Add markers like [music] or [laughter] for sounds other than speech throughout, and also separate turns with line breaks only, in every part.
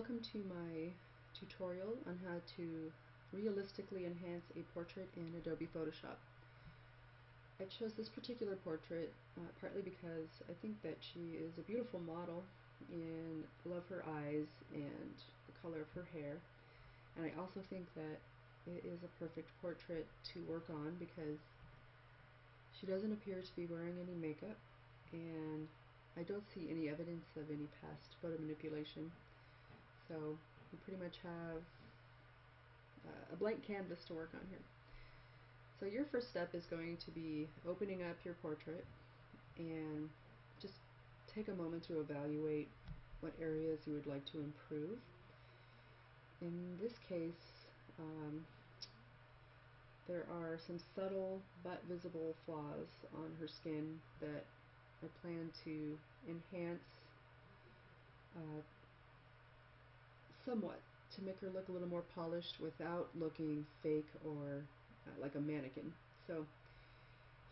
welcome to my tutorial on how to realistically enhance a portrait in Adobe Photoshop. I chose this particular portrait uh, partly because I think that she is a beautiful model and love her eyes and the color of her hair and I also think that it is a perfect portrait to work on because she doesn't appear to be wearing any makeup and I don't see any evidence of any past photo manipulation. So you pretty much have uh, a blank canvas to work on here. So your first step is going to be opening up your portrait and just take a moment to evaluate what areas you would like to improve. In this case, um, there are some subtle but visible flaws on her skin that I plan to enhance uh, somewhat to make her look a little more polished without looking fake or uh, like a mannequin. So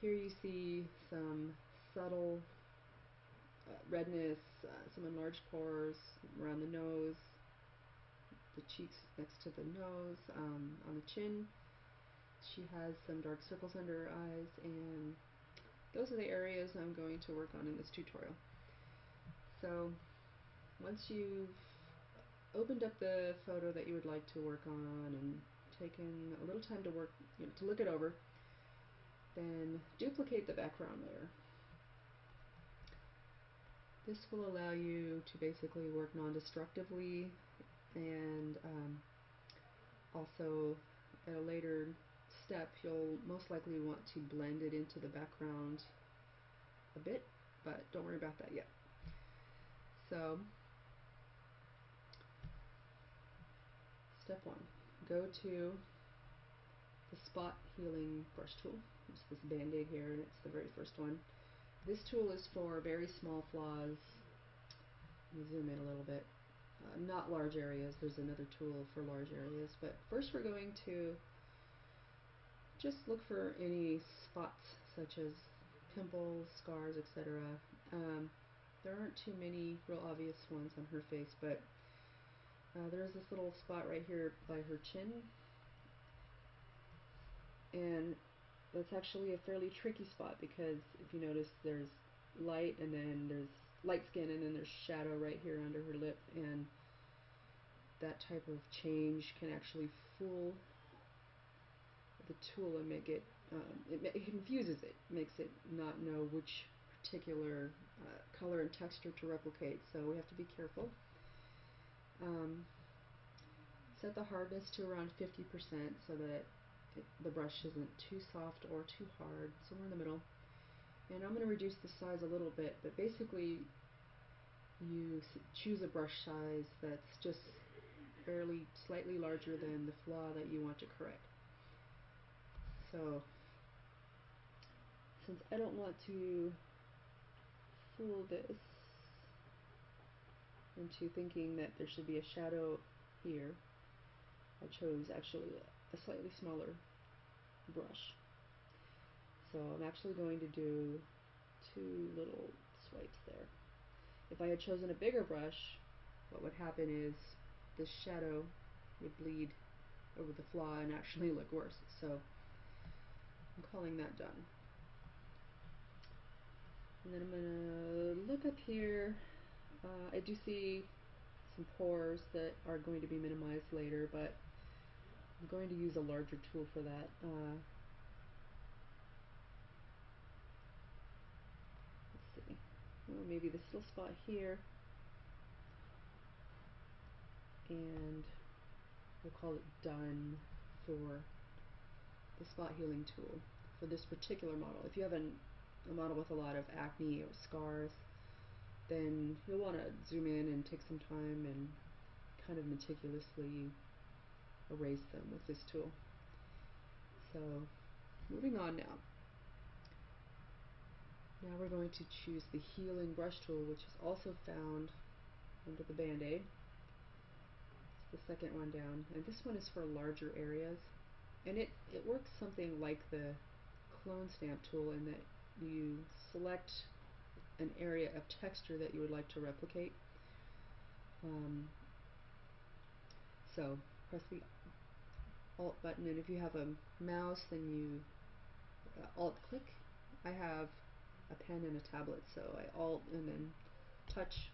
here you see some subtle uh, redness, uh, some enlarged pores around the nose, the cheeks next to the nose, um, on the chin. She has some dark circles under her eyes and those are the areas I'm going to work on in this tutorial. So once you've opened up the photo that you would like to work on and taken a little time to work, you know, to look it over, then duplicate the background layer. This will allow you to basically work non-destructively and um, also at a later step, you'll most likely want to blend it into the background a bit, but don't worry about that yet. So, step one, go to the spot healing brush tool. It's this band-aid here, and it's the very first one. This tool is for very small flaws. Zoom in a little bit. Uh, not large areas, there's another tool for large areas, but first we're going to just look for any spots such as pimples, scars, etc. Um, there aren't too many real obvious ones on her face, but uh, there's this little spot right here by her chin, and that's actually a fairly tricky spot because if you notice there's light and then there's light skin and then there's shadow right here under her lip. And that type of change can actually fool the tool and make it, um, it, it, confuses it, makes it not know which particular uh, color and texture to replicate, so we have to be careful. Um, set the hardness to around 50% so that it, the brush isn't too soft or too hard, somewhere in the middle. And I'm going to reduce the size a little bit, but basically you choose a brush size that's just barely slightly larger than the flaw that you want to correct. So, since I don't want to fool this into thinking that there should be a shadow here, I chose actually a slightly smaller brush. So I'm actually going to do two little swipes there. If I had chosen a bigger brush, what would happen is the shadow would bleed over the flaw and actually [laughs] look worse. So I'm calling that done. And then I'm going to look up here. Uh, I do see some pores that are going to be minimized later, but I'm going to use a larger tool for that. Uh, let's see. Well, maybe this little spot here. And we'll call it done for the spot healing tool for this particular model. If you have an, a model with a lot of acne or scars, then you'll want to zoom in and take some time and kind of meticulously erase them with this tool. So moving on now. Now we're going to choose the healing brush tool which is also found under the band-aid. It's the second one down and this one is for larger areas and it, it works something like the clone stamp tool in that you select an area of texture that you would like to replicate. Um, So press the Alt button, and if you have a mouse, then you uh, Alt click. I have a pen and a tablet, so I Alt and then touch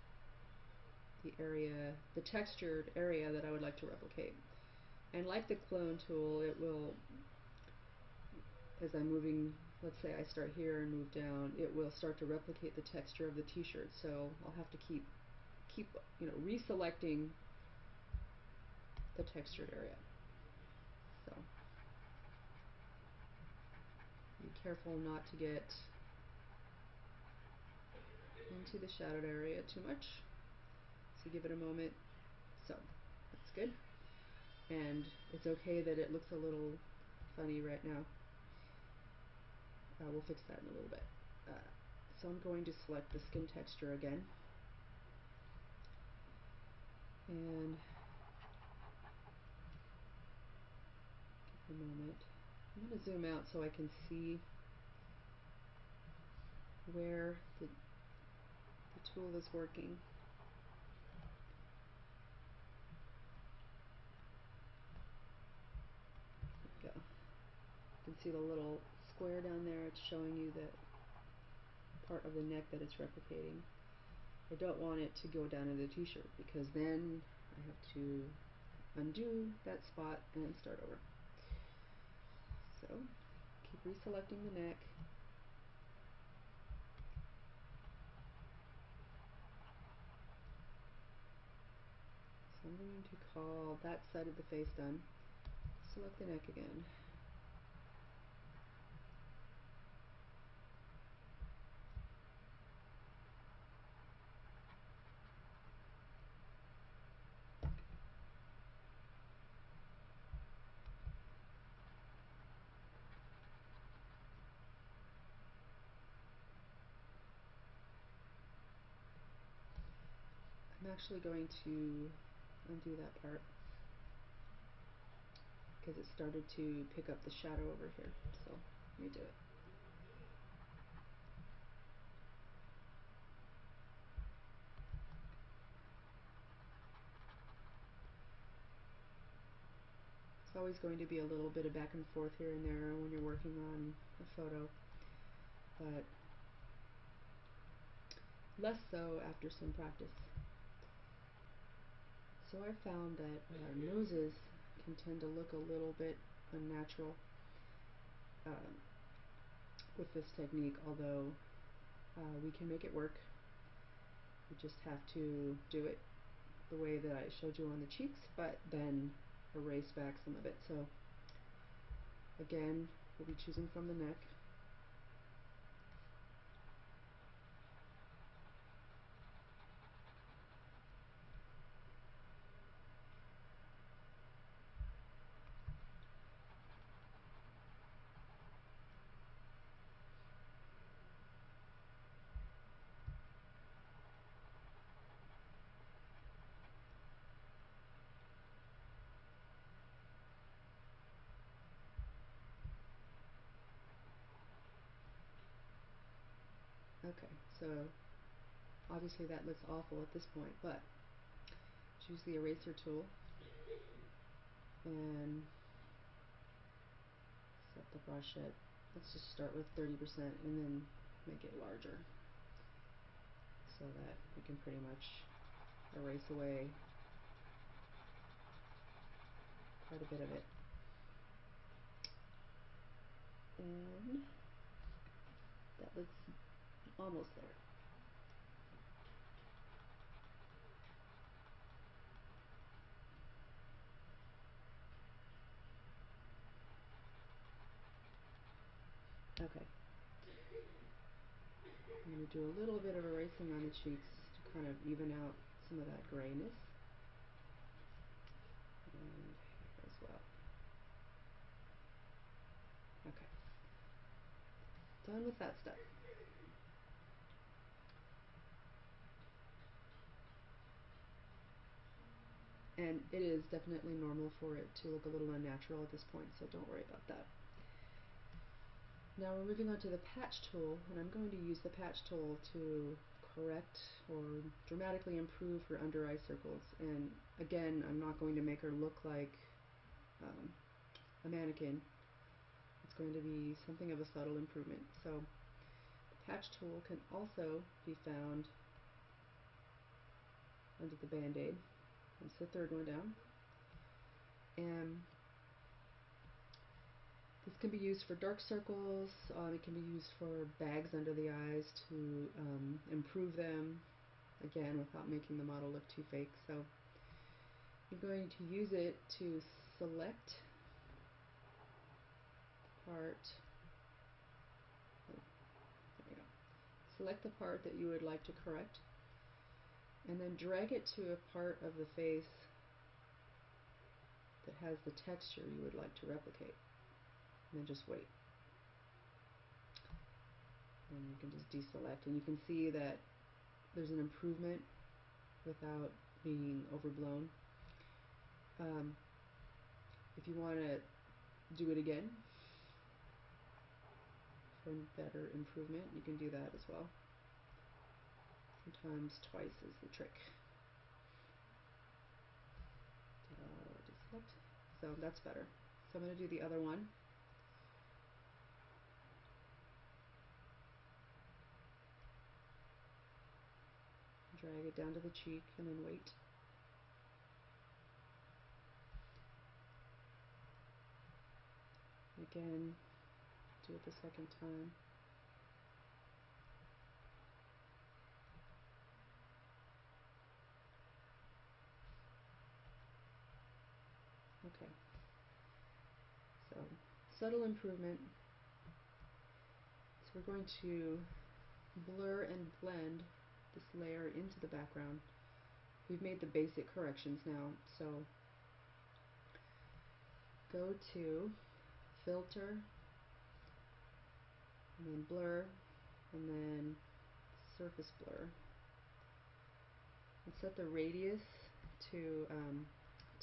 the area, the textured area that I would like to replicate. And like the clone tool, it will, as I'm moving, let's say I start here and move down, it will start to replicate the texture of the t-shirt. So I'll have to keep, keep, you know, reselecting the textured area. So be careful not to get into the shadowed area too much. So give it a moment. So that's good. And it's okay that it looks a little funny right now. Uh, we'll fix that in a little bit. Uh, so I'm going to select the skin texture again. And a moment. I'm going to zoom out so I can see where the, the tool is working. There we go. You can see the little square down there. It's showing you the part of the neck that it's replicating. I don't want it to go down in the t-shirt because then I have to undo that spot and start over. So keep reselecting the neck. So I'm going to call that side of the face done. Select the neck again. I'm actually going to undo that part because it started to pick up the shadow over here. So redo it. It's always going to be a little bit of back and forth here and there when you're working on a photo, but less so after some practice. So I found that our noses can tend to look a little bit unnatural um, with this technique, although uh, we can make it work. We just have to do it the way that I showed you on the cheeks, but then erase back some of it. So again, we'll be choosing from the neck. Okay, so obviously that looks awful at this point, but choose the eraser tool and set the brush at, let's just start with 30% and then make it larger so that we can pretty much erase away quite a bit of it. And that looks almost there. Okay. I'm going to do a little bit of erasing on the cheeks to kind of even out some of that grayness. And as well. Okay. Done with that step. And it is definitely normal for it to look a little unnatural at this point, so don't worry about that. Now we're moving on to the patch tool, and I'm going to use the patch tool to correct or dramatically improve her under eye circles. And again, I'm not going to make her look like um, a mannequin. It's going to be something of a subtle improvement. So the patch tool can also be found under the band-aid. It's the third one down. And this can be used for dark circles, um, it can be used for bags under the eyes to um, improve them, again without making the model look too fake. So I'm going to use it to select part, oh, there we go, select the part that you would like to correct and then drag it to a part of the face that has the texture you would like to replicate and then just wait. And you can just deselect and you can see that there's an improvement without being overblown. Um, if you want to do it again for better improvement, you can do that as well. Sometimes twice is the trick. Uh, so that's better. So I'm going to do the other one. drag it down to the cheek and then wait. Again, do it the second time. Okay. So, subtle improvement. So we're going to blur and blend this layer into the background. We've made the basic corrections now, so go to filter and then blur and then surface blur and set the radius to um,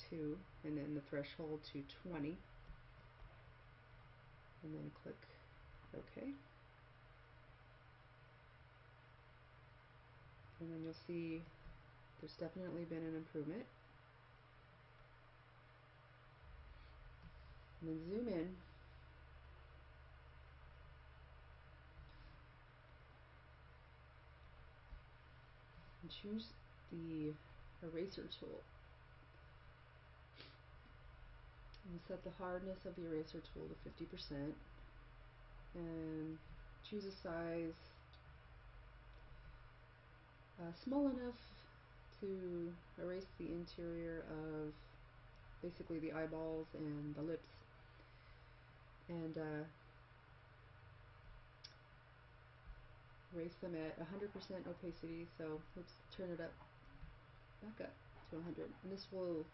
2 and then the threshold to 20 and then click OK. and then you'll see there's definitely been an improvement. And then zoom in. And choose the eraser tool. And set the hardness of the eraser tool to 50% and choose a size uh, small enough to erase the interior of basically the eyeballs and the lips. And uh, erase them at 100% opacity so let's turn it up back up to 100 and this will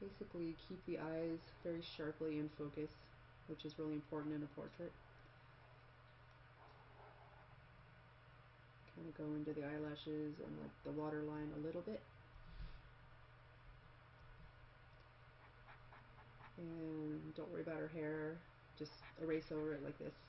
basically keep the eyes very sharply in focus which is really important in a portrait kind of go into the eyelashes and like the waterline a little bit. And don't worry about her hair, just erase over it like this.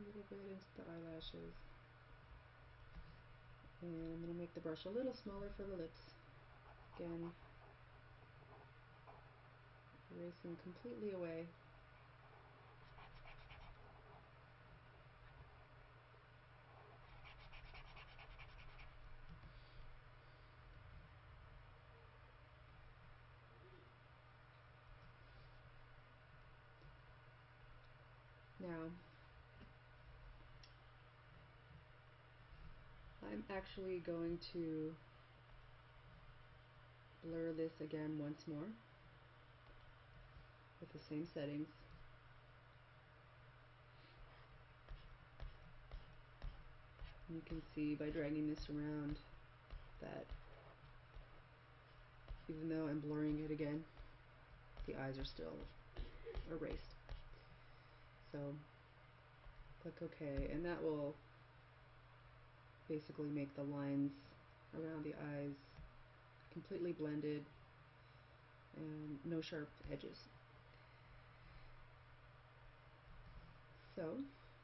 A little bit into the eyelashes. And I'm going to make the brush a little smaller for the lips again, erasing completely away. Now, I'm actually going to blur this again once more with the same settings. You can see by dragging this around that even though I'm blurring it again, the eyes are still erased. So click OK and that will basically make the lines around the eyes completely blended and no sharp edges. So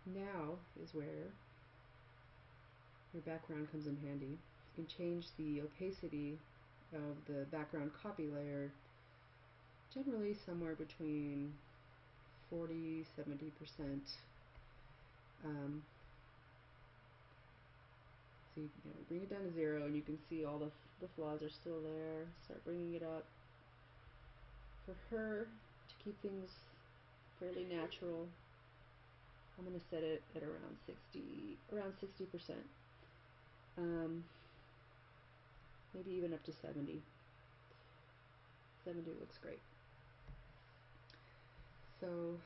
now is where your background comes in handy. You can change the opacity of the background copy layer generally somewhere between 40 70 percent um, so you, know, bring it down to zero and you can see all the, the flaws are still there. Start bringing it up. For her to keep things fairly natural I'm going to set it at around 60 around 60 percent. Um, maybe even up to 70 70 looks great. So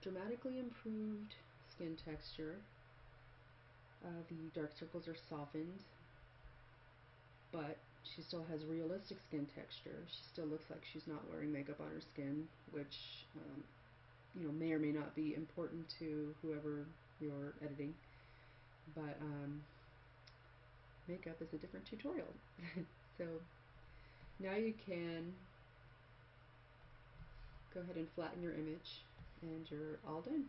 dramatically improved skin texture. Uh, the dark circles are softened, but she still has realistic skin texture. She still looks like she's not wearing makeup on her skin, which um, you know may or may not be important to whoever you're editing. But um, makeup is a different tutorial. [laughs] so now you can go ahead and flatten your image and you're all done.